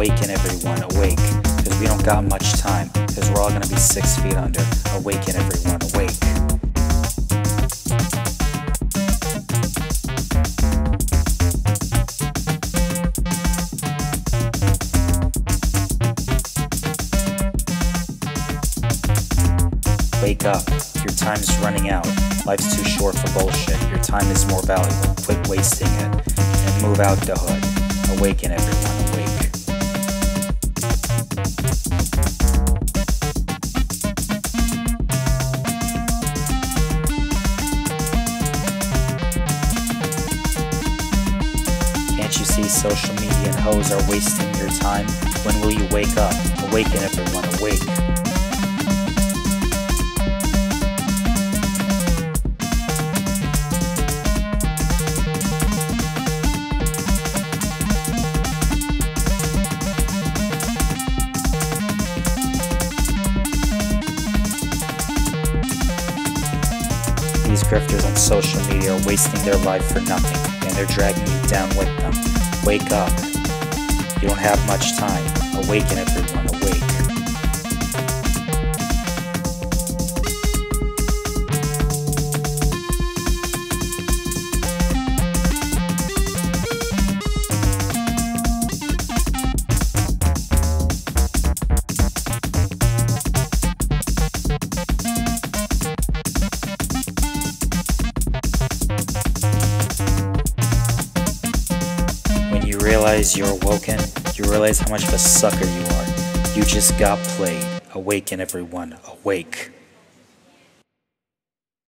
Awaken everyone, awake. Cause we don't got much time. Cause we're all gonna be six feet under. Awaken everyone, awake. Wake up. Your time's running out. Life's too short for bullshit. Your time is more valuable. Quit wasting it. And move out the hood. Awaken everyone. Can't you see social media and hoes are wasting your time? When will you wake up? Awaken everyone. Awake. These grifters on social media are wasting their life for nothing, they're dragging you down with them. Wake up. You don't have much time. Awaken everyone, realize you're awoken, you realize how much of a sucker you are. You just got played. Awaken everyone, awake.